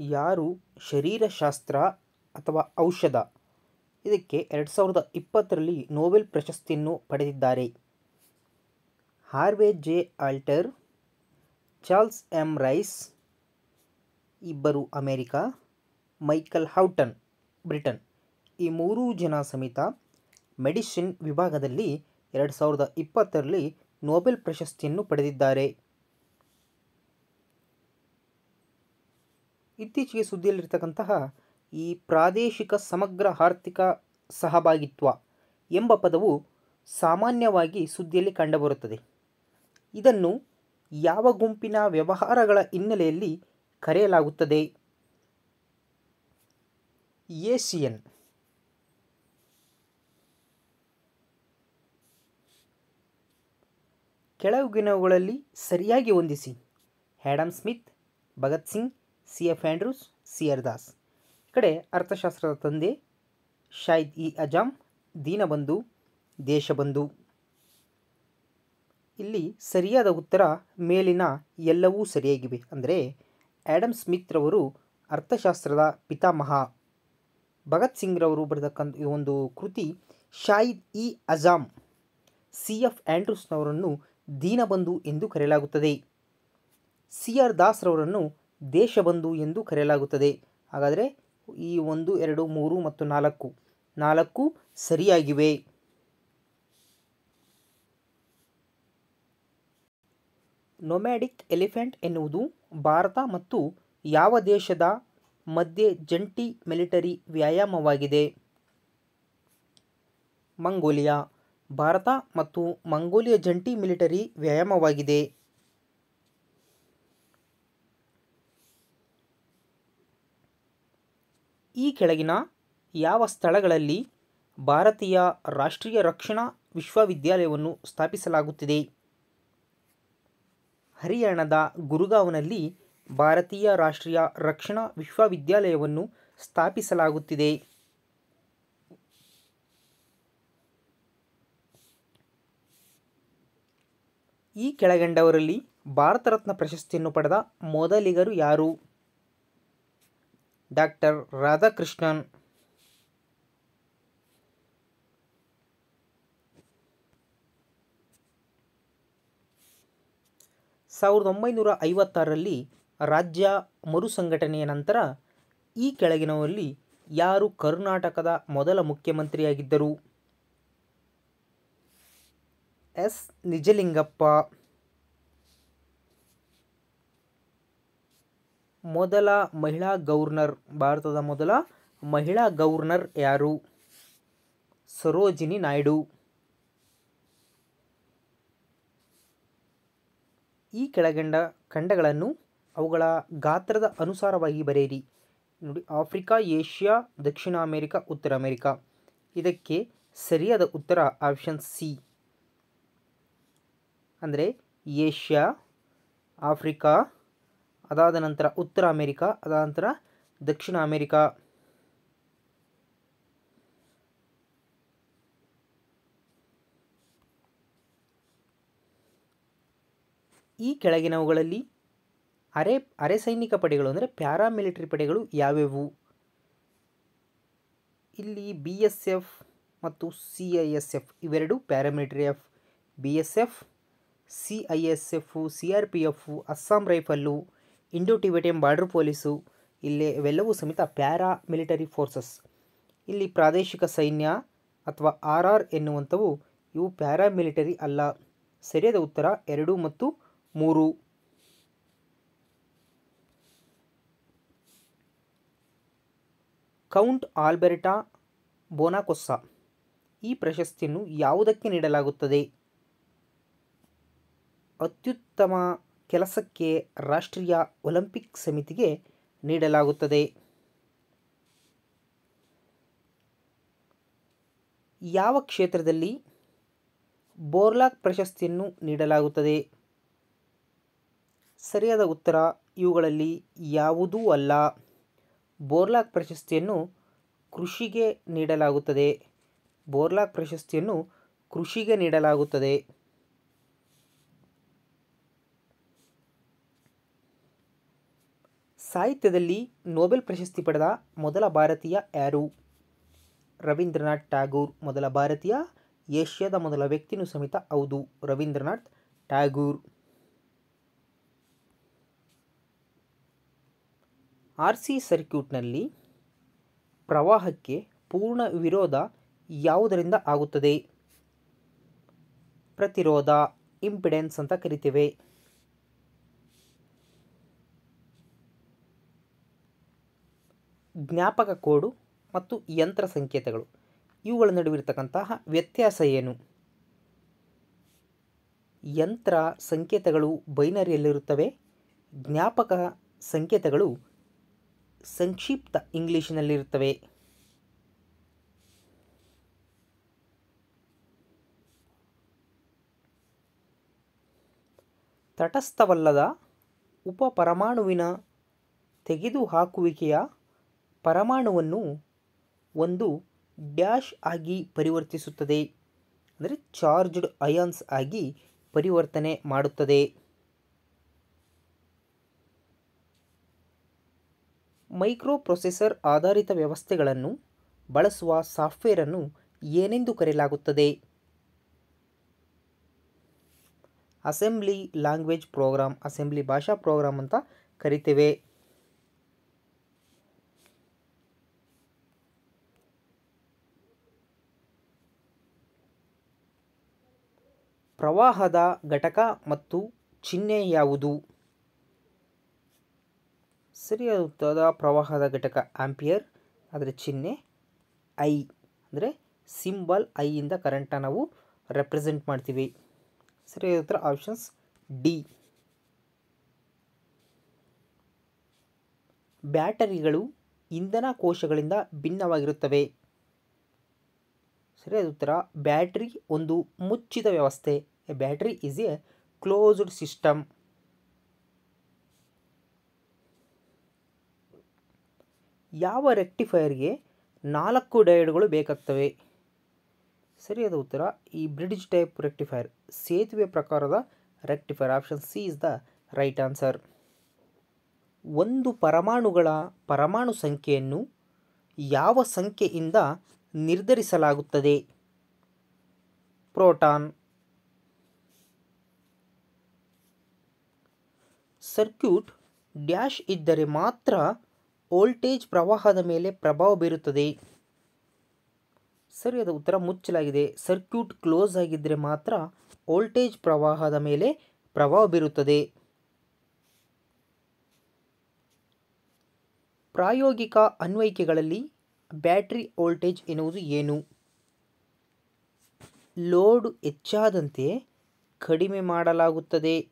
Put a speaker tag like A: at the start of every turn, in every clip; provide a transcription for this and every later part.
A: ಯಾರು ಶರೀರಶಾಸ್ತ್ರ ಅಥವಾ ಔಷಧ? ಇದಕ್ಕೆ ಎರಡು ಸಾವಿರದ ಇಪ್ಪತ್ತರಲ್ಲಿ ನೋಬೆಲ್ ಪ್ರಶಸ್ತಿಯನ್ನು ಪಡೆದಿದ್ದಾರೆ. Harvey J. Alter, Charles M Rice, ಇಬ್ಬರು ಅಮೇರಿಕಾ, ಮೈಕಲ್ ಹೌಟನ್, ಬ್ರಿಟನ್. ಈ ಮೂರೂ ಜನ ಸಮೇತ ಮೆಡಿಸಿನ್ ವಿಭಾಗದಲ್ಲಿ ಎರಡು ಸಾವಿರದ ಇಪ್ಪತ್ತರಲ್ಲಿ ನೋಬೆಲ್ ಪ್ರಶಸ್ತಿಯನ್ನು ಪಡೆದಿದ್ದಾರೆ. ಇತ್ತೀಚೆಗೆ ಸುದ್ದಿಯಲ್ಲಿರ್ತಕ್ಕಂತಹ ಈ ಪ್ರಾದೇಶಿಕ ಸಮಗ್ರ ಆರ್ಥಿಕ ಸಹಭಾಗಿತ್ವ ಎಂಬ ಪದವು ಸಾಮಾನ್ಯವಾಗಿ ಸುದ್ದಿಯಲ್ಲಿ ಕಂಡುಬರುತ್ತದೆ. ಇದನ್ನು ಯಾವ ಗುಂಪಿನ ವ್ಯವಹಾರಗಳ ಹಿನ್ನೆಲೆಯಲ್ಲಿ ಕರೆಯಲಾಗುತ್ತದೆ? ಏಷಿಯನ್ ಕೆಳಗಿನವುಗಳಲ್ಲಿ ಸರಿಯಾಗಿ ಹೊಂದಿಸಿ. Adam Smith, Bhagat Singh C F Andrews, C R Das. ಈ ಕಡೆ ಅರ್ಥಶಾಸ್ತ್ರದ ತಂದೆ ಶಾಹಿದ್ ಇ ಅಜಾಮ್ ದೀನಬಂಧು ದೇಶಬಂಧು ಇಲ್ಲಿ ಸರಿಯಾದ ಉತ್ತರ ಮೇಲಿನ ಎಲ್ಲವೂ ಸರಿಯಾಗಿವೆ. ಅಂದರೆ ಆ್ಯಡಮ್ ಸ್ಮಿತ್ರವರು ಅರ್ಥಶಾಸ್ತ್ರದ ಪಿತಾಮಹ. ಭಗತ್ ಸಿಂಗ್ರವರು ಬರೆದಕ್ಕಂಥ ಈ ಒಂದು ಕೃತಿ ಶಾಹಿದ್ ಇ ಅಜಾಮ್, ಸಿ ಎಫ್ ಆ್ಯಂಡ್ರೂಸ್ನವರನ್ನು ದೀನಬಂಧು ಎಂದು ಕರೆಯಲಾಗುತ್ತದೆ. ಸಿ ಆರ್ ದಾಸ್ರವರನ್ನು ದೇಶಬಂಧು ಎಂದು ಕರೆಯಲಾಗುತ್ತದೆ. ಹಾಗಾದರೆ ಈ ಒಂದು, ಎರಡು, ಮೂರು ಮತ್ತು ನಾಲ್ಕು. ನಾಲ್ಕು ಸರಿಯಾಗಿವೆ. ನೊಮ್ಯಾಡಿಕ್ ಎಲಿಫೆಂಟ್ ಎನ್ನುವುದು ಭಾರತ ಮತ್ತು ಯಾವ ದೇಶದ ಮಧ್ಯೆ ಜಂಟಿ ಮಿಲಿಟರಿ ವ್ಯಾಯಾಮವಾಗಿದೆ? ಮಂಗೋಲಿಯಾ. ಭಾರತ ಮತ್ತು ಮಂಗೋಲಿಯಾ ಜಂಟಿ ಮಿಲಿಟರಿ ವ್ಯಾಯಾಮವಾಗಿದೆ. ಈ ಕೆಳಗಿನ ಯಾವ ಸ್ಥಳಗಳಲ್ಲಿ ಭಾರತೀಯ ರಾಷ್ಟ್ರೀಯ ರಕ್ಷಣಾ ವಿಶ್ವವಿದ್ಯಾಲಯವನ್ನು ಸ್ಥಾಪಿಸಲಾಗುತ್ತಿದೆ? ಹರಿಯಾಣದ ಗುರುಗಾವ್ನಲ್ಲಿ ಭಾರತೀಯ ರಾಷ್ಟ್ರೀಯ ರಕ್ಷಣಾ ವಿಶ್ವವಿದ್ಯಾಲಯವನ್ನು ಸ್ಥಾಪಿಸಲಾಗುತ್ತಿದೆ. ಈ ಕೆಳಗಂಡವರಲ್ಲಿ ಭಾರತ ರತ್ನ ಪ್ರಶಸ್ತಿಯನ್ನು ಪಡೆದ ಮೊದಲಿಗರು ಯಾರು? ಡಾಕ್ಟರ್ ರಾಧಾಕೃಷ್ಣನ್. ಸಾವಿರದ ಒಂಬೈನೂರ ಐವತ್ತಾರರಲ್ಲಿ ರಾಜ್ಯ ಮರುಸಂಘಟನೆಯ ನಂತರ ಈ ಕೆಳಗಿನವರಲ್ಲಿ ಯಾರು ಕರ್ನಾಟಕದ ಮೊದಲ ಮುಖ್ಯಮಂತ್ರಿಯಾಗಿದ್ದರು? ಎಸ್. ನಿಜಲಿಂಗಪ್ಪ. ಮೊದಲ ಮಹಿಳಾ ಗೌರ್ನರ್, ಭಾರತದ ಮೊದಲ ಮಹಿಳಾ ಗೌರ್ನರ್ ಯಾರು? ಸರೋಜಿನಿ ನಾಯ್ಡು. ಈ ಕೆಳಗಂಡ ಖಂಡಗಳನ್ನು ಅವುಗಳ ಗಾತ್ರದ ಅನುಸಾರವಾಗಿ ಬರೆಯಿರಿ. ನೋಡಿ, ಆಫ್ರಿಕಾ, ಏಷ್ಯಾ, ದಕ್ಷಿಣ ಅಮೆರಿಕ, ಉತ್ತರ ಅಮೆರಿಕ. ಇದಕ್ಕೆ ಸರಿಯಾದ ಉತ್ತರ ಆಪ್ಷನ್ ಸಿ ಅಂದರೆ ಏಷ್ಯಾ, ಆಫ್ರಿಕಾ ಅದಾದ ನಂತರ ಉತ್ತರ ಅಮೆರಿಕ, ಅದಾದ ನಂತರ ದಕ್ಷಿಣ ಅಮೇರಿಕಾ. ಈ ಕೆಳಗಿನವುಗಳಲ್ಲಿ ಅರೆ ಅರೆ ಸೈನಿಕ ಪಡೆಗಳು ಅಂದರೆ ಪ್ಯಾರಾಮಿಲಿಟರಿ ಪಡೆಗಳು ಯಾವ್ಯಾವು? ಇಲ್ಲಿ ಬಿ ಎಸ್ ಎಫ್ ಮತ್ತು ಸಿ ಐ ಎಸ್ ಎಫ್, ಇವೆರಡು paramilitary F, B S F, C I S F, C R P F, Assam rifle Indo Tibetan border police, ಇಲ್ಲಿ ಇವೆಲ್ಲವೂ ಸಮೇತ ಪ್ಯಾರಾ ಮಿಲಿಟರಿ ಫೋರ್ಸಸ್. ಇಲ್ಲಿ ಪ್ರಾದೇಶಿಕ ಸೈನ್ಯ ಅಥವಾ ಆರ್ ಆರ್ ಎನ್ನುವಂಥವು ಇವು ಪ್ಯಾರಾಮಿಲಿಟರಿ ಅಲ್ಲ. ಸರಿಯಾದ ಉತ್ತರ ಎರಡು ಮತ್ತು ಮೂರು. Count Alberto Bonacossa. ಈ ಪ್ರಶಸ್ತಿಯನ್ನು ಯಾವುದಕ್ಕೆ ನೀಡಲಾಗುತ್ತದೆ? ಅತ್ಯುತ್ತಮ ಕೆಲಸಕ್ಕೆ ರಾಷ್ಟ್ರೀಯ ಒಲಿಂಪಿಕ್ ಸಮಿತಿಗೆ ನೀಡಲಾಗುತ್ತದೆ. ಯಾವ ಕ್ಷೇತ್ರದಲ್ಲಿ ಬೋರ್ಲಾಕ್ ಪ್ರಶಸ್ತಿಯನ್ನು ನೀಡಲಾಗುತ್ತದೆ? ಸರಿಯಾದ ಉತ್ತರ ಇವುಗಳಲ್ಲಿ ಯಾವುದೂ ಅಲ್ಲ. ಬೋರ್ಲಾಕ್ ಪ್ರಶಸ್ತಿಯನ್ನು ಕೃಷಿಗೆ ನೀಡಲಾಗುತ್ತದೆ. ಬೋರ್ಲಾಕ್ ಪ್ರಶಸ್ತಿಯನ್ನು ಕೃಷಿಗೆ ನೀಡಲಾಗುತ್ತದೆ. ಸಾಹಿತ್ಯದಲ್ಲಿ ನೋಬೆಲ್ ಪ್ರಶಸ್ತಿ ಪಡೆದ ಮೊದಲ ಭಾರತೀಯ ಯಾರು? ರವೀಂದ್ರನಾಥ್ ಟ್ಯಾಗೂರ್ ಮೊದಲ ಭಾರತೀಯ, ಏಷ್ಯಾದ ಮೊದಲ ವ್ಯಕ್ತಿನೂ ಸಮೇತ ಹೌದು, ರವೀಂದ್ರನಾಥ್ ಟ್ಯಾಗೂರ್ ಆರ್ ಸಿ ಸರ್ಕ್ಯೂಟ್ನಲ್ಲಿ ಪ್ರವಾಹಕ್ಕೆ ಪೂರ್ಣ ವಿರೋಧ ಯಾವುದರಿಂದ ಆಗುತ್ತದೆ? ಪ್ರತಿರೋಧ, ಇಂಪಿಡೆನ್ಸ್ ಅಂತ ಕರಿತೇವೆ. ಜ್ಞಾಪಕ ಕೋಡು ಮತ್ತು ಯಂತ್ರ ಸಂಕೇತಗಳು. ಇವುಗಳ ನಡುವಿರತಕ್ಕಂತಹ ವ್ಯತ್ಯಾಸ ಏನು? ಯಂತ್ರ ಸಂಕೇತಗಳು ಬೈನರಿಯಲ್ಲಿರುತ್ತವೆ. ಜ್ಞಾಪಕ ಸಂಕೇತಗಳು ಸಂಕ್ಷಿಪ್ತ ಇಂಗ್ಲೀಷಿನಲ್ಲಿರುತ್ತವೆ. ತಟಸ್ಥವಲ್ಲದ ಉಪಪರಮಾಣುವಿನ ತೆಗೆದುಹಾಕುವಿಕೆಯ ಪರಮಾಣುವನ್ನು ಒಂದು ಡ್ಯಾಶ್ ಆಗಿ ಪರಿವರ್ತಿಸುತ್ತದೆ. ಅಂದರೆ ಚಾರ್ಜ್ಡ್ ಅಯಾನ್ಸ್ ಆಗಿ ಪರಿವರ್ತನೆ ಮಾಡುತ್ತದೆ. ಮೈಕ್ರೋ ಪ್ರೊಸೆಸರ್ ಆಧಾರಿತ ವ್ಯವಸ್ಥೆಗಳನ್ನು ಬಳಸುವ ಸಾಫ್ಟ್ವೇರನ್ನು ಏನೆಂದು ಕರೆಯಲಾಗುತ್ತದೆ? ಅಸೆಂಬ್ಲಿ ಲ್ಯಾಂಗ್ವೇಜ್ ಪ್ರೋಗ್ರಾಮ್ ಅಸೆಂಬ್ಲಿ ಭಾಷಾ ಪ್ರೋಗ್ರಾಮ್ ಅಂತ ಕರಿತೇವೆ. ಪ್ರವಾಹದ ಘಟಕ ಮತ್ತು ಚಿಹ್ನೆ ಯಾವುದು? ಸರಿಯಾದ ಉತ್ತರದ ಪ್ರವಾಹದ ಘಟಕ ಆಂಪಿಯರ್ ಅದರ ಚಿಹ್ನೆ ಐ ಅಂದರೆ ಸಿಂಬಲ್ ಐಯಿಂದ ಕರೆಂಟನ್ನು ನಾವು ರೆಪ್ರೆಸೆಂಟ್ ಮಾಡ್ತೀವಿ. ಸರಿಯಾದ ಉತ್ತರ ಆಪ್ಷನ್ಸ್ ಡಿ ಬ್ಯಾಟರಿಗಳು ಇಂಧನ ಕೋಶಗಳಿಂದ ಭಿನ್ನವಾಗಿರುತ್ತವೆ. ಸರಿಯಾದ ಉತ್ತರ ಬ್ಯಾಟ್ರಿ ಒಂದು ಮುಚ್ಚಿದ ವ್ಯವಸ್ಥೆ. A battery is a closed system. ಯಾವ ರೆಕ್ಟಿಫೈರ್ಗೆ ನಾಲ್ಕು ಡಯೋಡ್ಗಳು ಬೇಕಾಗ್ತವೆ? ಸರಿಯಾದ ಉತ್ತರ. ಈ ಬ್ರಿಡ್ಜ್ ಟೈಪ್ ರೆಕ್ಟಿಫೈರ್ ಸೇತುವೆ ಪ್ರಕಾರದ rectifier option C is the right answer ಒಂದು ಪರಮಾಣುಗಳ ಪರಮಾಣು ಸಂಖ್ಯೆಯನ್ನು ಯಾವ ಸಂಖ್ಯೆಯಿಂದ ನಿರ್ಧರಿಸಲಾಗುತ್ತದೆ? ಪ್ರೋಟಾನ್. ಸರ್ಕ್ಯೂಟ್ ಡ್ಯಾಶ್ ಇದ್ದರೆ ಮಾತ್ರ ವೋಲ್ಟೇಜ್ ಪ್ರವಾಹದ ಮೇಲೆ ಪ್ರಭಾವ ಬೀರುತ್ತದೆ. ಸರಿಯಾದ ಉತ್ತರ ಮುಚ್ಚಲಾಗಿದೆ. ಸರ್ಕ್ಯೂಟ್ ಕ್ಲೋಸ್ ಆಗಿದ್ದರೆ ಮಾತ್ರ ವೋಲ್ಟೇಜ್ ಪ್ರವಾಹದ ಮೇಲೆ ಪ್ರಭಾವ ಬೀರುತ್ತದೆ. ಪ್ರಾಯೋಗಿಕ ಅನ್ವಯಿಕೆಗಳಲ್ಲಿ ಬ್ಯಾಟ್ರಿ ವೋಲ್ಟೇಜ್ ಎನ್ನುವುದು ಏನು? ಲೋಡ್ ಹೆಚ್ಚಾದಂತೆ ಕಡಿಮೆ ಮಾಡಲಾಗುತ್ತದೆ.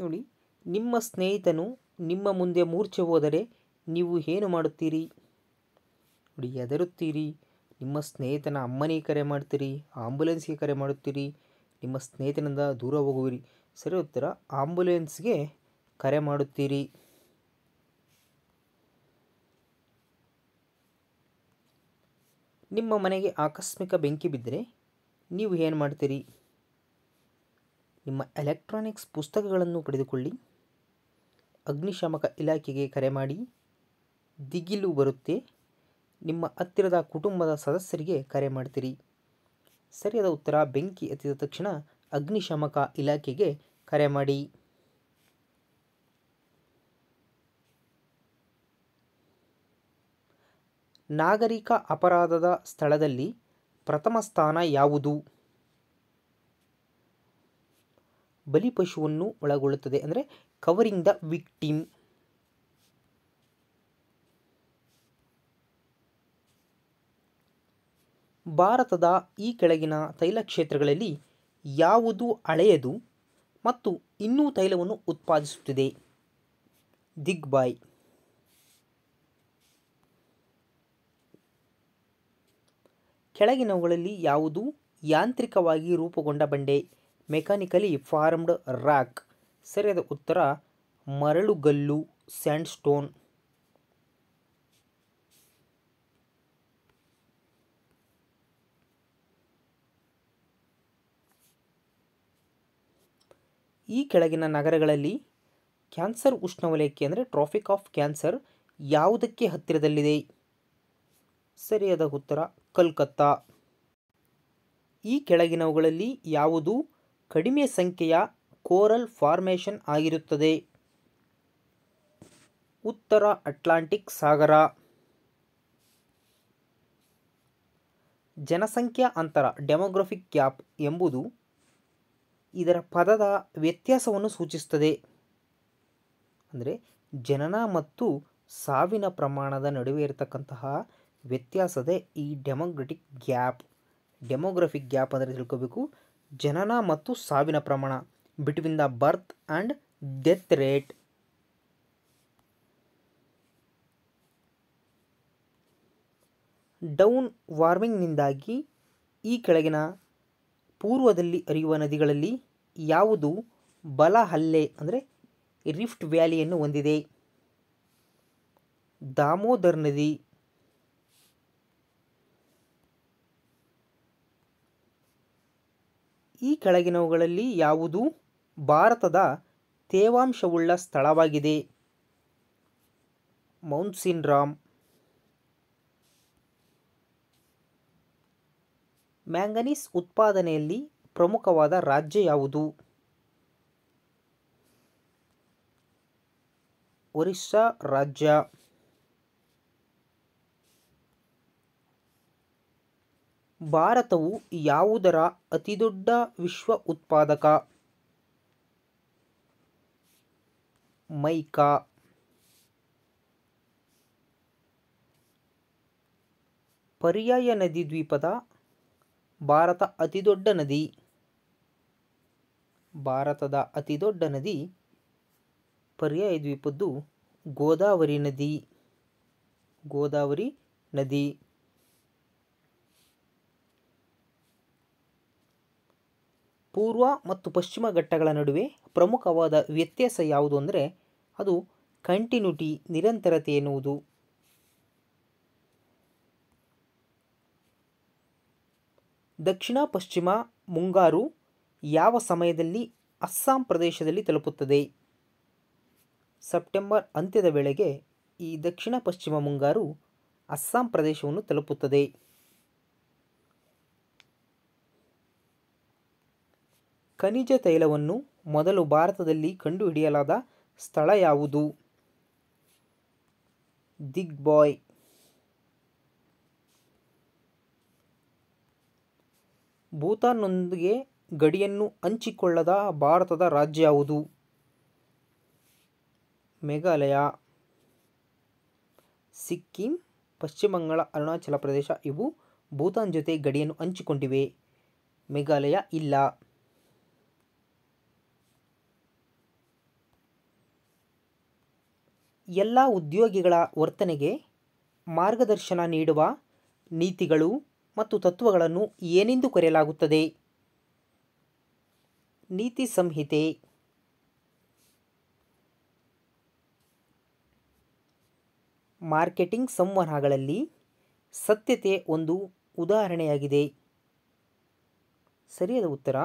A: ನೋಡಿ, ನಿಮ್ಮ ಸ್ನೇಹಿತನು ನಿಮ್ಮ ಮುಂದೆ ಮೂರ್ಛೆ ಹೋದರೆ ನೀವು ಏನು ಮಾಡುತ್ತೀರಿ? ನೋಡಿ ಎದರುತ್ತೀರಿ ನಿಮ್ಮ ಸ್ನೇಹಿತನ ಅಮ್ಮನಿಗೆ ಕರೆ ಮಾಡ್ತೀರಿ, ಆಂಬುಲೆನ್ಸ್ಗೆ ಕರೆ ಮಾಡುತ್ತೀರಿ. ನಿಮ್ಮ ಸ್ನೇಹಿತನಿಂದ ದೂರ ಹೋಗುವಿರಿ. ಸರಿ, ಉತ್ತರ, ಆಂಬುಲೆನ್ಸ್ಗೆ ಕರೆ ಮಾಡುತ್ತೀರಿ. ನಿಮ್ಮ ಮನೆಗೆ ಆಕಸ್ಮಿಕ ಬೆಂಕಿ ಬಿದ್ದರೆ ನೀವು ಏನು ಮಾಡ್ತೀರಿ ನಿಮ್ಮ ಎಲೆಕ್ಟ್ರಾನಿಕ್ಸ್ ಪುಸ್ತಕಗಳನ್ನು ಪಡೆದುಕೊಳ್ಳಿ. ಅಗ್ನಿಶಾಮಕ ಇಲಾಖೆಗೆ ಕರೆ ಮಾಡಿ. ದಿಗಿಲು ಬರುತ್ತೆ. ನಿಮ್ಮ ಹತ್ತಿರದ ಕುಟುಂಬದ ಸದಸ್ಯರಿಗೆ ಕರೆ ಮಾಡ್ತೀರಿ. ಸರಿಯಾದ ಉತ್ತರ ಬೆಂಕಿ ಎತ್ತಿದ ತಕ್ಷಣ ಅಗ್ನಿಶಾಮಕ ಇಲಾಖೆಗೆ ಕರೆ ಮಾಡಿ. ನಾಗರಿಕ ಅಪರಾಧದ ಸ್ಥಳದಲ್ಲಿ ಪ್ರಥಮ ಸ್ಥಾನ ಯಾವುದು? ಬಲಿಪಶುವನ್ನು ಒಳಗೊಳ್ಳುತ್ತದೆ. ಅಂದರೆ ಕವರಿಂಗ್ ದ ವಿಕ್ಟಿಮ್. ಭಾರತದ ಈ ಕೆಳಗಿನ ತೈಲ ಕ್ಷೇತ್ರಗಳಲ್ಲಿ ಯಾವುದು ಹಳೆಯದು ಮತ್ತು ಇನ್ನೂ ತೈಲವನ್ನು ಉತ್ಪಾದಿಸುತ್ತಿದೆ? ದಿಗ್ಬಾಯ್. ಕೆಳಗಿನವುಗಳಲ್ಲಿ ಯಾವುದು ಯಾಂತ್ರಿಕವಾಗಿ ರೂಪುಗೊಂಡ ಬಂಡೆ? ಮೆಕ್ಯಾನಿಕಲಿ ಫಾರ್ಮ್ಡ್ ರಾಕ್ ಸರಿಯಾದ ಉತ್ತರ. ಮರಳುಗಲ್ಲು ಸ್ಯಾಂಡ್ ಸ್ಟೋನ್ ಈ ಕೆಳಗಿನ ನಗರಗಳಲ್ಲಿ ಕ್ಯಾನ್ಸರ್ ಉಷ್ಣವಲಯಕ್ಕೆ ಅಂದರೆ ಟ್ರಾಫಿಕ್ ಆಫ್ ಕ್ಯಾನ್ಸರ್ ಯಾವುದಕ್ಕೆ ಹತ್ತಿರದಲ್ಲಿದೆ? ಸರಿಯಾದ ಉತ್ತರ, ಕಲ್ಕತ್ತಾ. ಈ ಕೆಳಗಿನವುಗಳಲ್ಲಿ ಯಾವುದು? ಕಡಿಮೆ ಸಂಖ್ಯೆಯ ಕೋರಲ್ ಫಾರ್ಮೇಷನ್ ಆಗಿರುತ್ತದೆ. ಉತ್ತರ ಅಟ್ಲಾಂಟಿಕ್ ಸಾಗರ. ಜನಸಂಖ್ಯಾ ಅಂತರ, ಡೆಮೋಗ್ರಫಿಕ್ ಗ್ಯಾಪ್ ಎಂಬುದು ಇದರ ಪದದ ವ್ಯತ್ಯಾಸವನ್ನು ಸೂಚಿಸುತ್ತದೆ. ಅಂದರೆ ಜನನ ಮತ್ತು ಸಾವಿನ ಪ್ರಮಾಣದ ನಡುವೆ ಇರತಕ್ಕಂತಹ ವ್ಯತ್ಯಾಸದೇ ಈ ಡೆಮೋಗ್ರಟಿಕ್ ಗ್ಯಾಪ್, ಡೆಮೋಗ್ರಫಿಕ್ ಗ್ಯಾಪ್ ಅಂದರೆ ತಿಳ್ಕೋಬೇಕು. ಜನನ ಮತ್ತು ಸಾವಿನ ಪ್ರಮಾಣ between the birth and death rate down ವಾರ್ಮಿಂಗ್ನಿಂದಾಗಿ ಈ ಕೆಳಗಿನ ಪೂರ್ವದಲ್ಲಿ ಹರಿಯುವ ನದಿಗಳಲ್ಲಿ ಯಾವುದು ಬಲ ಹಲ್ಲೆ ಅಂದರೆ ರಿಫ್ಟ್ ವ್ಯಾಲಿಯನ್ನು ಹೊಂದಿದೆ. ದಾಮೋದರ್ ನದಿ ಈ ಕೆಳಗಿನವುಗಳಲ್ಲಿ ಯಾವುದು ಭಾರತದ ತೇವಾಂಶವುಳ್ಳ ಸ್ಥಳವಾಗಿದೆ. ಮೌನ್ಸಿನ್ರಾಮ್ ಮ್ಯಾಂಗನೀಸ್ ಉತ್ಪಾದನೆಯಲ್ಲಿ ಪ್ರಮುಖವಾದ ರಾಜ್ಯ ಯಾವುದು? ಒರಿಸ್ಸಾ ರಾಜ್ಯ. ಭಾರತವು ಯಾವುದರ ಅತಿದೊಡ್ಡ ವಿಶ್ವ ಉತ್ಪಾದಕ? ಮೈಕಾ. ಪರ್ಯಾಯ ನದಿ ದ್ವೀಪದ ಭಾರತ ಅತಿದೊಡ್ಡ ನದಿ. ಭಾರತದ ಅತಿದೊಡ್ಡ ನದಿ ಪರ್ಯಾಯ ದ್ವೀಪದ್ದು ಗೋದಾವರಿ ನದಿ. ಗೋದಾವರಿ ನದಿ. ಪೂರ್ವ ಮತ್ತು ಪಶ್ಚಿಮ ಘಟ್ಟಗಳ ನಡುವೆ ಪ್ರಮುಖವಾದ ವ್ಯತ್ಯಾಸ ಯಾವುದು ಅಂದರೆ ಅದು ಕಂಟಿನ್ಯೂಟಿ ನಿರಂತರತೆ ಎನ್ನುವುದು. ದಕ್ಷಿಣ, ಪಶ್ಚಿಮ, ಮುಂಗಾರು ಯಾವ ಸಮಯದಲ್ಲಿ ಅಸ್ಸಾಂ ಪ್ರದೇಶದಲ್ಲಿ ತಲುಪುತ್ತದೆ? ಸೆಪ್ಟೆಂಬರ್ ಅಂತ್ಯದ ವೇಳೆಗೆ ಈ ದಕ್ಷಿಣ, ಪಶ್ಚಿಮ, ಮುಂಗಾರು ಅಸ್ಸಾಂ ಪ್ರದೇಶವನ್ನು ತಲುಪುತ್ತದೆ. ಖನಿಜ ತೈಲವನ್ನು ಮೊದಲು ಭಾರತದಲ್ಲಿ ಕಂಡುಹಿಡಿಯಲಾದ ಸ್ಥಳ ಯಾವುದು? ದಿಗ್ಬಾಯ್ ಭೂತಾನ್ನೊಂದಿಗೆ ಗಡಿಯನ್ನು ಹಂಚಿಕೊಳ್ಳದ ಭಾರತದ ರಾಜ್ಯ ಯಾವುದು? ಮೇಘಾಲಯ. ಸಿಕ್ಕಿಂ, ಪಶ್ಚಿಮ ಬಂಗಾಳ, ಅರುಣಾಚಲ ಪ್ರದೇಶ ಇವು ಭೂತಾನ್ ಜೊತೆ ಗಡಿಯನ್ನು ಹಂಚಿಕೊಂಡಿವೆ. ಮೇಘಾಲಯ ಇಲ್ಲ. ಎಲ್ಲ ಉದ್ಯೋಗಿಗಳ ವರ್ತನೆಗೆ ಮಾರ್ಗದರ್ಶನ ನೀಡುವ ನೀತಿಗಳು ಮತ್ತು ತತ್ವಗಳನ್ನು ಏನೆಂದು ಕರೆಯಲಾಗುತ್ತದೆ? ನೀತಿ ಸಂಹಿತೆ. ಮಾರ್ಕೆಟಿಂಗ್ ಸಂವಹನಗಳಲ್ಲಿ ಸತ್ಯತೆ ಒಂದು ಉದಾಹರಣೆಯಾಗಿದೆ. ಸರಿಯಾದ ಉತ್ತರ?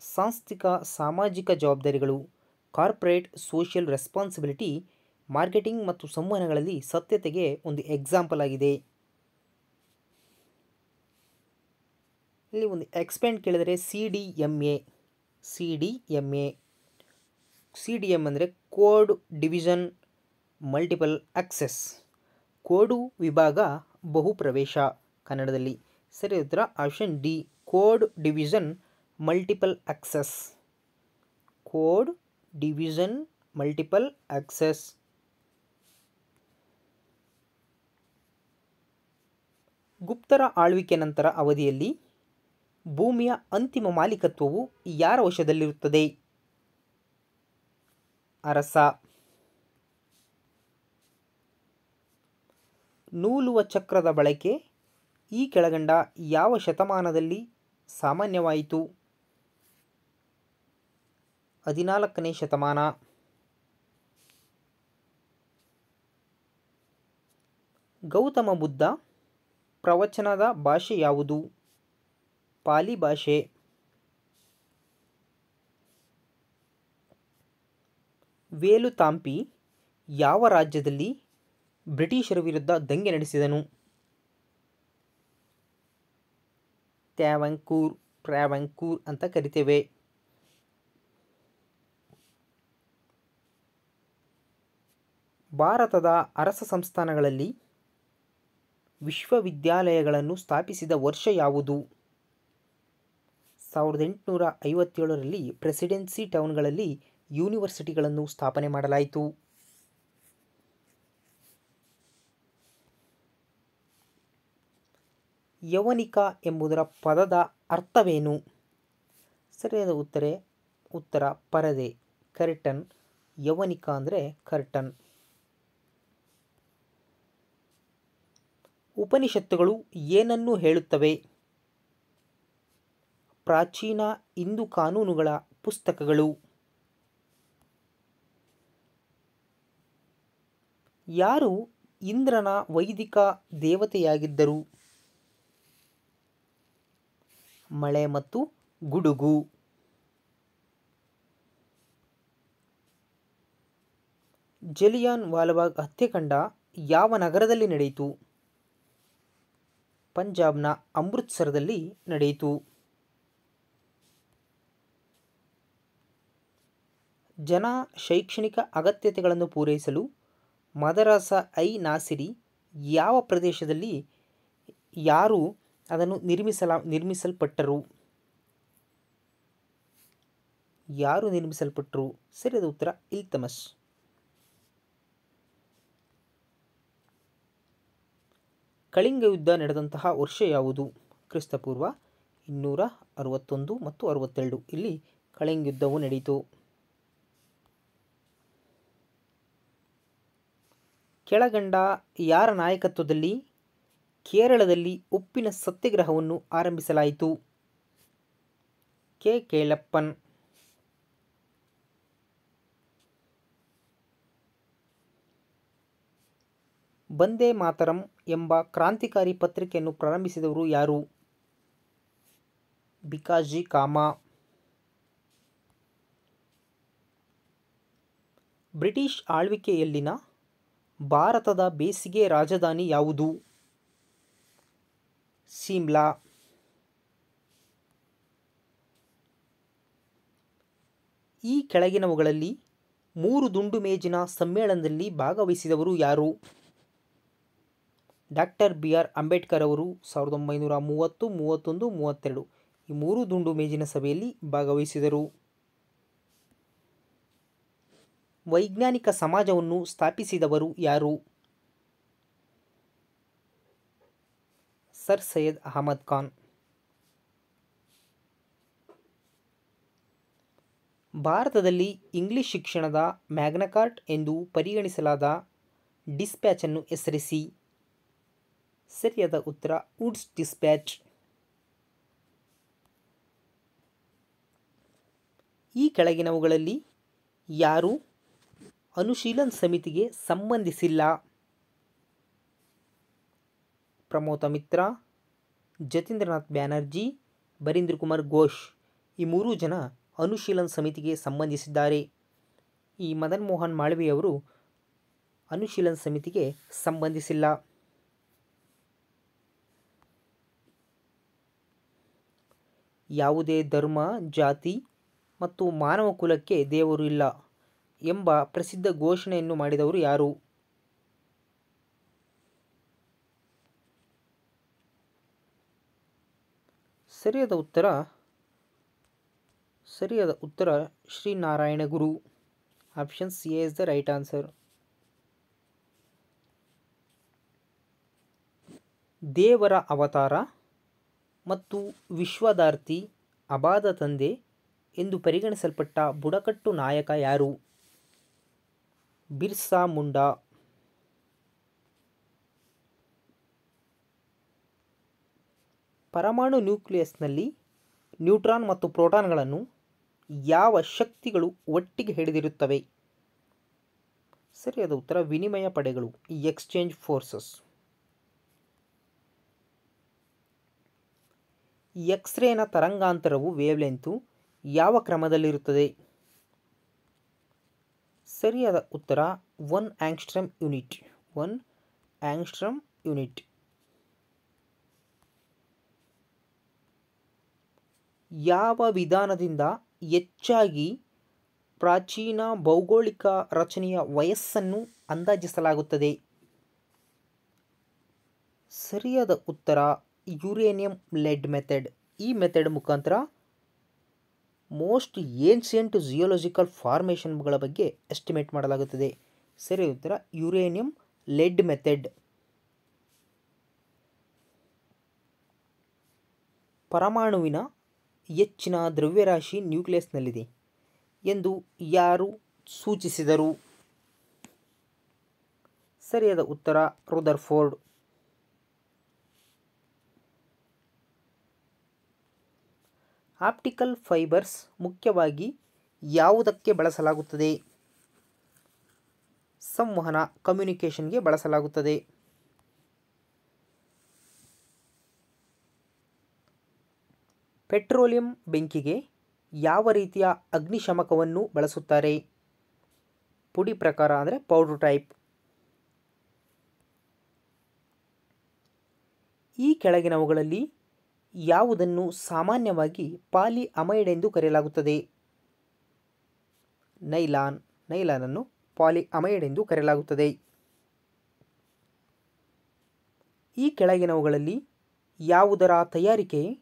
A: ಸಾಂಸ್ಥಿಕ, ಸಾಮಾಜಿಕ ಜವಾಬ್ದಾರಿಗಳು, ಕಾರ್ಪೊರೇಟ್ ಸೋಷಿಯಲ್ ರೆಸ್ಪಾನ್ಸಿಬಿಲಿಟಿ ಮಾರ್ಕೆಟಿಂಗ್ ಮತ್ತು ಸಂವಹನಗಳಲ್ಲಿ ಸತ್ಯತೆಗೆ ಒಂದು ಎಕ್ಸಾಂಪಲ್ ಆಗಿದೆ. ಇಲ್ಲಿ ಒಂದು ಎಕ್ಸ್ಪೆಂಡ್ ಕೇಳಿದರೆ C D M A C D M A C D M ಅಂದರೆ code division multiple access code ವಿಭಾಗ ಬಹುಪ್ರವೇಶ ಕನ್ನಡದಲ್ಲಿ. ಸರಿ ಉತ್ತರ option D code division multiple access code division multiple access ಗುಪ್ತರ ಆಳ್ವಿಕೆ ನಂತರ ಅವಧಿಯಲ್ಲಿ ಭೂಮಿಯ ಅಂತಿಮ ಮಾಲೀಕತ್ವವು ಯಾರ ವಶದಲ್ಲಿರುತ್ತದೆ? ಅರಸ. ನೂಲುವ ಚಕ್ರದ ಬಳಕೆ ಈ ಕೆಳಗಂಡ ಯಾವ ಶತಮಾನದಲ್ಲಿ ಸಾಮಾನ್ಯವಾಯಿತು? ಹದಿನಾಲ್ಕನೇ ಶತಮಾನ. ಗೌತಮ ಬುದ್ಧ ಪ್ರವಚನದ ಭಾಷೆ ಯಾವುದು? ಪಾಲಿ ಭಾಷೆ. ವೇಲುತಾಂಪಿ ಯಾವ ರಾಜ್ಯದಲ್ಲಿ ಬ್ರಿಟಿಷರ ವಿರುದ್ಧ ದಂಗೆ ನಡೆಸಿದನು? ತ್ಯಾವಂಕೂರ್, ಪ್ರಾವಂಕೂರ್ ಅಂತ ಕರಿತೇವೆ. ಭಾರತದ ಅರಸ ಸಂಸ್ಥಾನಗಳಲ್ಲಿ ವಿಶ್ವವಿದ್ಯಾಲಯಗಳನ್ನು ಸ್ಥಾಪಿಸಿದ ವರ್ಷ ಯಾವುದು? ಸಾವಿರದ ಎಂಟುನೂರ ಐವತ್ತೇಳರಲ್ಲಿ ಪ್ರೆಸಿಡೆನ್ಸಿ ಟೌನ್ಗಳಲ್ಲಿ ಯೂನಿವರ್ಸಿಟಿಗಳನ್ನು ಸ್ಥಾಪನೆ ಮಾಡಲಾಯಿತು. ಯವನಿಕ ಎಂಬುದರ ಪದದ ಅರ್ಥವೇನು? ಸರಿಯಾದ ಉತ್ತರ ಉತ್ತರ ಪರದೆ ಕರ್ಟನ್ ಯವನಿಕ ಅಂದರೆ ಕರ್ಟನ್ ಉಪನಿಷತ್ತುಗಳು ಏನನ್ನು ಹೇಳುತ್ತವೆ? ಪ್ರಾಚೀನ ಹಿಂದೂ ಕಾನೂನುಗಳ ಪುಸ್ತಕಗಳು. ಯಾರು ಇಂದ್ರನ ವೈದಿಕ ದೇವತೆಯಾಗಿದ್ದರು? ಮಳೆ ಮತ್ತು ಗುಡುಗು. ಜಲಿಯಾನ್ ವಾಲಬಾಗ್ ಹತ್ಯೆಕಂಡ ಯಾವ ನಗರದಲ್ಲಿ ನಡೆಯಿತು? ಪಂಜಾಬ್ನ ಅಮೃತ್ಸರದಲ್ಲಿ ನಡೆಯಿತು. ಜನ ಶೈಕ್ಷಣಿಕ ಅಗತ್ಯತೆಗಳನ್ನು ಪೂರೈಸಲು ಮದರಾಸ ಐ ನಾಸಿರಿ ಯಾವ ಪ್ರದೇಶದಲ್ಲಿ ಯಾರು ಅದನ್ನು ನಿರ್ಮಿಸಲ, ನಿರ್ಮಿಸಲ್ಪಟ್ಟರು? ಯಾರು ನಿರ್ಮಿಸಲ್ಪಟ್ಟರು ಸರಿಯಾದ ಉತ್ತರ ಇಲ್ತಮಸ್. ಕಳಿಂಗ ಯುದ್ಧ ನಡೆದಂತಹ ವರ್ಷ ಯಾವುದು? ಕ್ರಿಸ್ತಪೂರ್ವ ಇನ್ನೂರ ಅರವತ್ತೊಂದು ಮತ್ತು ಅರವತ್ತೆರಡು. ಇಲ್ಲಿ ಕಳಿಂಗ ಯುದ್ಧವು ನಡೆಯಿತು ಕೆಳಗಂಡ ಯಾರ ನಾಯಕತ್ವದಲ್ಲಿ? ಕೇರಳದಲ್ಲಿ ಉಪ್ಪಿನ ಸತ್ಯಾಗ್ರಹವನ್ನು ಆರಂಭಿಸಲಾಯಿತು. ಕೆ. ಕೇಳಪ್ಪನ್. ಬಂದೇ ಮಾತರಂ ಎಂಬ ಕ್ರಾಂತಿಕಾರಿ ಪತ್ರಿಕೆಯನ್ನು ಪ್ರಾರಂಭಿಸಿದವರು ಯಾರು? ಬಿಕಾಜಿ ಕಾಮ. ಬ್ರಿಟಿಷ್ ಆಳ್ವಿಕೆಯಲ್ಲಿನ ಭಾರತದ ಬೇಸಿಗೆ ರಾಜಧಾನಿ ಯಾವುದು? ಸಿಮ್ಲಾ. ಈ ಕೆಳಗಿನವುಗಳಲ್ಲಿ ಮೂರು ದುಂಡು ಮೇಜಿನ ಸಮ್ಮೇಳನದಲ್ಲಿ ಭಾಗವಹಿಸಿದವರು ಯಾರು? ಡಾಕ್ಟರ್ ಬಿ ಆರ್ ಅಂಬೇಡ್ಕರ್ ಅವರು ಸಾವಿರದ ಒಂಬೈನೂರ ಮೂವತ್ತು, ಮೂವತ್ತೊಂದು, ಮೂವತ್ತೆರಡು ಈ ಮೂರು ದುಂಡು ಮೇಜಿನ ಸಭೆಯಲ್ಲಿ ಭಾಗವಹಿಸಿದರು. ವೈಜ್ಞಾನಿಕ ಸಮಾಜವನ್ನು ಸ್ಥಾಪಿಸಿದವರು ಯಾರು? ಸರ್ ಸೈಯದ್ ಅಹಮದ್ ಖಾನ್. ಭಾರತದಲ್ಲಿ ಇಂಗ್ಲಿಷ್ ಶಿಕ್ಷಣದ ಮ್ಯಾಗ್ನಕಾರ್ಟ್ ಎಂದು ಪರಿಗಣಿಸಲಾದ ಡಿಸ್ಪ್ಯಾಚನ್ನು ಹೆಸರಿಸಿ. ಸರಿಯಾದ ಉತ್ತರ ವುಡ್ಸ್ ಡಿಸ್ಪ್ಯಾಚ್ ಈ ಕೆಳಗಿನವುಗಳಲ್ಲಿ ಯಾರು ಅನುಶೀಲನ್ ಸಮಿತಿಗೆ ಸಂಬಂಧಿಸಿಲ್ಲ. ಪ್ರಮೋದ ಮಿತ್ರ, ಜತೀಂದ್ರನಾಥ್ ಬ್ಯಾನರ್ಜಿ, ಬರೀಂದ್ರ ಕುಮಾರ್ ಘೋಷ್ ಈ ಮೂರೂ ಜನ ಅನುಶೀಲನ್ ಸಮಿತಿಗೆ ಸಂಬಂಧಿಸಿದ್ದಾರೆ. ಈ ಮದನ್ ಮೋಹನ್ ಮಾಳವಿಯವರು ಅನುಶೀಲನ್ ಸಮಿತಿಗೆ ಸಂಬಂಧಿಸಿಲ್ಲ. ಯಾವುದೇ ಧರ್ಮ, ಜಾತಿ ಮತ್ತು ಮಾನವ ಕುಲಕ್ಕೆ ದೇವರು ಇಲ್ಲ ಎಂಬ ಪ್ರಸಿದ್ಧ ಘೋಷಣೆಯನ್ನು ಮಾಡಿದವರು ಯಾರು? ಸರಿಯಾದ ಉತ್ತರ ಸರಿಯಾದ ಉತ್ತರ Sree Narayana Guru. Option C is the right answer. ದೇವರ ಅವತಾರ ಮತ್ತು ವಿಶ್ವದಾರ್ತಿ ಅಬಾಧ ತಂದೆ ಎಂದು ಪರಿಗಣಿಸಲ್ಪಟ್ಟ ಬುಡಕಟ್ಟು ನಾಯಕ ಯಾರು? ಬಿರ್ಸಾ ಮುಂಡಾ. ಪರಮಾಣು ನ್ಯೂಕ್ಲಿಯಸ್ನಲ್ಲಿ ನ್ಯೂಟ್ರಾನ್ ಮತ್ತು ಪ್ರೋಟಾನ್ಗಳನ್ನು ಯಾವ ಶಕ್ತಿಗಳು ಒಟ್ಟಿಗೆ ಹಿಡಿದಿರುತ್ತವೆ? ಸರಿಯಾದ ಉತ್ತರ, ವಿನಿಮಯ ಪಡೆಗಳು, ಎಕ್ಸ್ಚೇಂಜ್ ಫೋರ್ಸಸ್. ಎಕ್ಸ್ರೇನ ತರಂಗಾಂತರವು ವೇವ್ಲೆಂತು ಯಾವ ಕ್ರಮದಲ್ಲಿರುತ್ತದೆ? ಸರಿಯಾದ ಉತ್ತರ, one angstrom unit, one angstrom unit. ಯಾವ ವಿಧಾನದಿಂದ ಹೆಚ್ಚಾಗಿ ಪ್ರಾಚೀನ ಭೌಗೋಳಿಕ ರಚನೆಯ ವಯಸ್ಸನ್ನು ಅಂದಾಜಿಸಲಾಗುತ್ತದೆ? ಸರಿಯಾದ ಉತ್ತರ ಯುರೇನಿಯಂ ಲೆಡ್ ಮೆಥಡ್. ಈ ಮೆಥಡ್ ಮುಖಾಂತರ ಮೋಸ್ಟ್ ಏನ್ಷಿಯಂಟ್ ಜಿಯೋಲಜಿಕಲ್ ಫಾರ್ಮೇಷನ್ಗಳ ಬಗ್ಗೆ ಎಸ್ಟಿಮೇಟ್ ಮಾಡಲಾಗುತ್ತದೆ. ಸರಿ, ಉತ್ತರ. Uranium lead method. ಪರಮಾಣುವಿನ ಹೆಚ್ಚಿನ ದ್ರವ್ಯರಾಶಿ ನ್ಯೂಕ್ಲಿಯಸ್ನಲ್ಲಿದೆ ಎಂದು ಯಾರು ಸೂಚಿಸಿದರು? ಸರಿಯಾದ ಉತ್ತರ ರುದರ್ಫೋರ್ಡ್. ಆಪ್ಟಿಕಲ್ ಫೈಬರ್ಸ್ ಮುಖ್ಯವಾಗಿ ಯಾವುದಕ್ಕೆ ಬಳಸಲಾಗುತ್ತದೆ? ಸಂವಹನ, ಕಮ್ಯುನಿಕೇಷನ್ಗೆ ಬಳಸಲಾಗುತ್ತದೆ. ಪೆಟ್ರೋಲಿಯಂ ಬೆಂಕಿಗೆ ಯಾವ ರೀತಿಯ ಅಗ್ನಿಶಾಮಕವನ್ನು ಬಳಸುತ್ತಾರೆ? ಪುಡಿ ಪ್ರಕಾರ ಅಂದರೆ ಪೌಡ್ರ್ ಟೈಪ್. ಈ ಕೆಳಗಿನವುಗಳಲ್ಲಿ ಯಾವುದನ್ನು ಸಾಮಾನ್ಯವಾಗಿ ಪಾಲಿ ಅಮೈಡ್ ಎಂದು ಕರೆಯಲಾಗುತ್ತದೆ? ನೈಲಾನ್ ನೈಲಾನನ್ನು ಪಾಲಿ ಅಮೈಡ್ ಎಂದು ಕರೆಯಲಾಗುತ್ತದೆ. ಈ ಕೆಳಗಿನವುಗಳಲ್ಲಿ ಯಾವುದರ ತಯಾರಿಕೆ?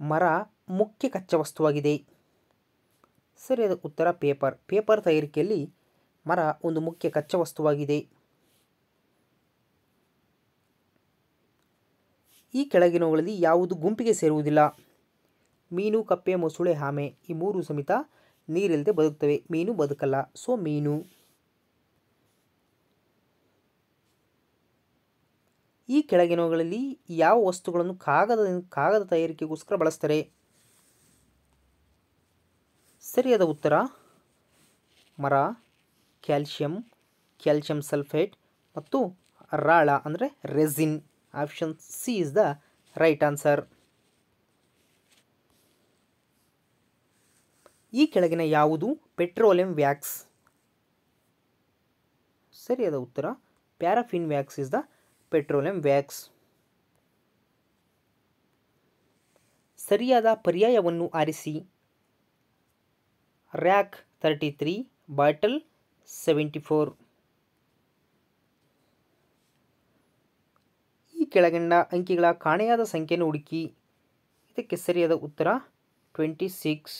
A: ಮರ ಮುಖ್ಯ ಕಚ್ಚಾ ವಸ್ತುವಾಗಿದೆ. ಸರಿಯಾದ ಉತ್ತರ ಪೇಪರ್. ಪೇಪರ್ ತಯಾರಿಕೆಯಲ್ಲಿ ಮರ ಒಂದು ಮುಖ್ಯ ಕಚ್ಚಾ ಈ ಕೆಳಗಿನವುಗಳಲ್ಲಿ ಯಾವುದು ಗುಂಪಿಗೆ ಸೇರುವುದಿಲ್ಲ. ಮೀನು, ಕಪ್ಪೆ, ಮೊಸಳೆ ಆಮೆ ಈ ಮೂರು ಸಮೇತ ನೀರಿಲ್ಲದೆ ಬದುಕ್ತವೆ ಮೀನು ಬದುಕಲ್ಲ. ಸೊ, ಮೀನು. ಈ ಕೆಳಗಿನವುಗಳಲ್ಲಿ ಯಾವ ವಸ್ತುಗಳನ್ನು ಕಾಗದ ಕಾಗದ ತಯಾರಿಕೆಗೋಸ್ಕರ ಬಳಸ್ತಾರೆ? ಸರಿಯಾದ ಉತ್ತರ, ಮರ, ಕ್ಯಾಲ್ಶಿಯಂ ಕ್ಯಾಲ್ಶಿಯಂ ಸಲ್ಫೇಟ್ ಮತ್ತು ರಾಳ ಅಂದರೆ resin. Option C is the right answer. ಈ ಕೆಳಗಿನ ಯಾವುದು? Petroleum wax. ಸರಿಯಾದ ಉತ್ತರ. Paraffin wax is the petroleum wax. ಸರಿಯಾದ ಪರ್ಯಾಯವನ್ನು ಆರಿಸಿ. Rack thirty three, bottle seventy four ಈ ಕೆಳಗಂಡ ಅಂಕಿಗಳ ಕಾಣೆಯಾದ ಸಂಖ್ಯೆಯನ್ನು ಹುಡುಕಿ ಇದಕ್ಕೆ ಸರಿಯಾದ ಉತ್ತರ ಟ್ವೆಂಟಿ ಸಿಕ್ಸ್.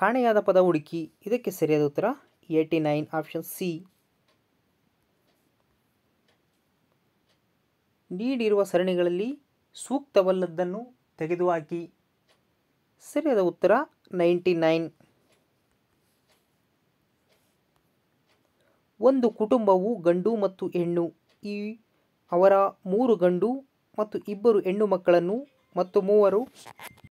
A: ಕಾಣೆಯಾದ ಪದ ಹುಡುಕಿ ಇದಕ್ಕೆ ಸರಿಯಾದ ಉತ್ತರ ಏಯ್ಟಿ ನೈನ್ ಆಪ್ಷನ್ ಸಿ. ನೀಡಿರುವ ಸರಣಿಗಳಲ್ಲಿ ಸೂಕ್ತವಲ್ಲದ್ದನ್ನು ತೆಗೆದುಹಾಕಿ ಸರಿಯಾದ ಉತ್ತರ ನೈಂಟಿ ನೈನ್. ಒಂದು ಕುಟುಂಬವು ಗಂಡು ಮತ್ತು ಹೆಣ್ಣು, ಈ ಅವರ ಮೂರು ಗಂಡು ಮತ್ತು ಇಬ್ಬರು ಹೆಣ್ಣು ಮಕ್ಕಳನ್ನು ಮತ್ತು ಮೂವರು